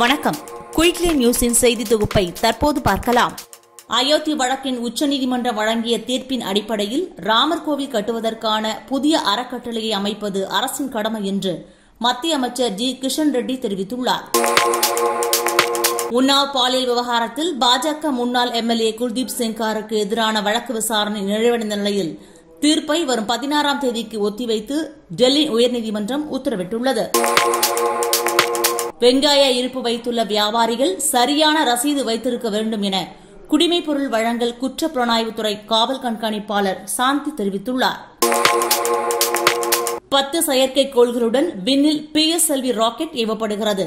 வணக்கம். குயிக்லி நியூஸின் செய்தி தொகுப்பை தற்போது பார்க்கலாம். அயோத்தி வழக்கின் உச்சநீதிமன்றம் வழங்கிய தீர்ப்பின் அடிப்படையில் ராமர் கோவில் கட்டுவதற்கான புதிய அறக்கட்டளையை அமைப்பது அரசின் கடமை என்று மத்திய அமைச்சர் ஜி. கிஷன் ரெட்டி தெரிவித்துள்ளார். உன்னாவ் பாலியல் விவகாரத்தில் பாஜக முன்னாள் எம்எல்ஏ குல்தீப் சிங்காருக்கு எதிரான வழக்கு விசாரணை நிறைவடைந்த நிலையில் தீர்ப்பை வரும் பதினாறாம் தேதிக்கு ஒத்திவைத்து டெல்லி உயர்நீதிமன்றம் உத்தரவிட்டுள்ளது. வெங்காய இருப்பு வைத்துள்ள வியாபாரிகள் சரியான ரசீது வைத்திருக்க வேண்டும் என குடிமைப் பொருள் வழங்கல் குற்ற புலனாய்வுத்துறை காவல் கண்காணிப்பாளர் சாந்தி தெரிவித்துள்ளார். பத்து செயற்கைக்கோள்களுடன் விண்ணில் பிஎஸ்எல்வி ராக்கெட் ஏவப்படுகிறது.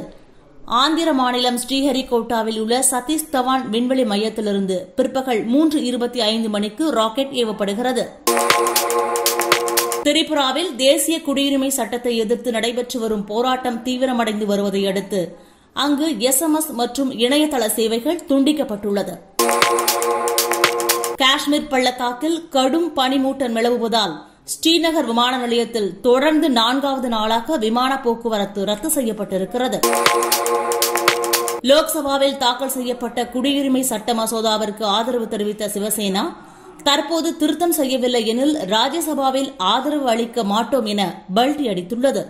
ஆந்திர மாநிலம் ஸ்ரீஹரிகோட்டாவில் உள்ள சதீஷ் தவான் விண்வெளி மையத்திலிருந்து பிற்பகல் மூன்று இருபத்தி ஐந்து மணிக்கு ராக்கெட் ஏவப்படுகிறது. திரிபுராவில் தேசிய குடியுரிமை சட்டத்தை எதிர்த்து நடைபெற்று வரும் போராட்டம் தீவிரமடைந்து வருவதை அடுத்து அங்கு எஸ்எம்எஸ் மற்றும் இணையதள சேவைகள் துண்டிக்கப்பட்டுள்ளது. காஷ்மீர் பள்ளத்தாக்கில் கடும் பனிமூட்டம் நிலவுவதால் ஸ்ரீநகர் விமான நிலையத்தில் தொடர்ந்து நான்காவது நாளாக விமான போக்குவரத்து ரத்து செய்யப்பட்டிருக்கிறது. லோக்சபாவில் தாக்கல் செய்யப்பட்ட குடியுரிமை சட்ட மசோதாவிற்கு ஆதரவு தெரிவித்த சிவசேனா தற்போது திருத்தம் செய்யவில்லை எனில் ராஜ்யசபாவில் ஆதரவு அளிக்க மாட்டோம் என பல்டி அடித்துள்ளது.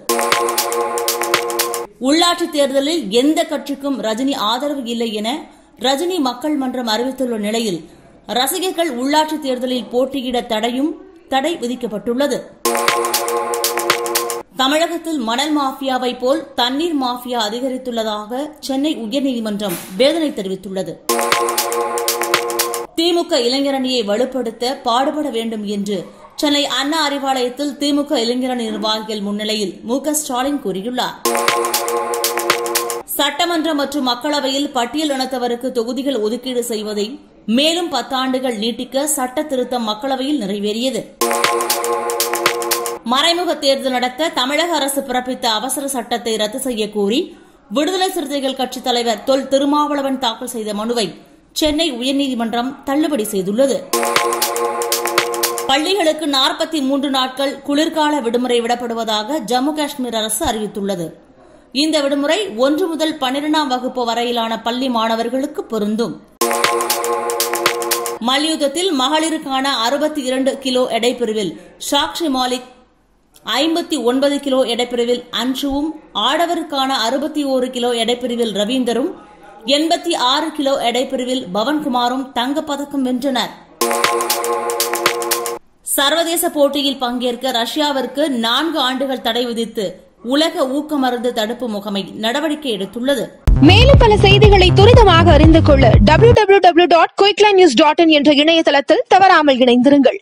உள்ளாட்சித் தேர்தலில் எந்த கட்சிக்கும் ரஜினி ஆதரவு இல்லை என ரஜினி மக்கள் மன்றம் அறிவித்துள்ள நிலையில் ரசிகர்கள் உள்ளாட்சித் தேர்தலில் போட்டியிட தடையும் தடை விதிக்கப்பட்டுள்ளது. தமிழகத்தில் மணல் மாஃபியாவை போல் தண்ணீர் மாஃபியா அதிகரித்துள்ளதாக சென்னை உயர்நீதிமன்றம் வேதனை தெரிவித்துள்ளது. திமுக இளைஞரணியை வலுப்படுத்த பாடுபட வேண்டும் என்று சென்னை அண்ணா அறிவாலயத்தில் திமுக இளைஞரணி நிர்வாகிகள் முன்னிலையில் மு ஸ்டாலின் கூறியுள்ளார். சட்டமன்றம் மற்றும் மக்களவையில் பட்டியல் இனத்தவருக்கு தொகுதிகள் ஒதுக்கீடு செய்வதை மேலும் பத்தாண்டுகள் நீட்டிக்க சட்ட திருத்தம் மக்களவையில் நிறைவேறியது. மறைமுக தேர்தல் நடத்த தமிழக அரசு பிறப்பித்த அவசர சட்டத்தை ரத்து செய்ய கோரி விடுதலை சிறுத்தைகள் கட்சித் தலைவர் தொல் திருமாவளவன் தாக்கல் செய்த மனுவை சென்னை உயர்நீதிமன்றம் தள்ளுபடி செய்துள்ளது. பள்ளிகளுக்கு நாற்பத்தி மூன்று நாட்கள் குளிர்கால விடுமுறை விடப்படுவதாக ஜம்மு காஷ்மீர் அரசு அறிவித்துள்ளது. இந்த விடுமுறை ஒன்று முதல் பன்னிரெண்டாம் வகுப்பு வரையிலான பள்ளி மாணவர்களுக்கு பொருந்தும். மல்யுத்தத்தில் மகளிருக்கான அறுபத்தி இரண்டு கிலோ எடைப்பிரிவில் சாக்ஷி மாலிக் ஐம்பத்தி ஒன்பது கிலோ எடைப்பிரிவில் அன்ஷுவும் ஆடவருக்கான அறுபத்தி ஓரு கிலோ எடைப்பிரிவில் ரவீந்தரும் எண்பத்தி ஆறு கிலோ எடை பிரிவில் பவன்குமாரும் தங்கப்பதக்கம் வென்றனர். சர்வதேச போட்டியில் பங்கேற்க ரஷ்யாவிற்கு நான்கு ஆண்டுகள் தடை விதித்து உலக ஊக்க மருந்து தடுப்பு முகமை நடவடிக்கை எடுத்துள்ளது. மேலும் பல செய்திகளை துரிதமாக அறிந்து கொள்ள W W W dot Quickline news dot in என்ற இணையதளத்தில் தவறாமல் இணைந்திருங்கள்.